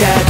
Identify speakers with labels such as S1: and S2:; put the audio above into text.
S1: Yeah.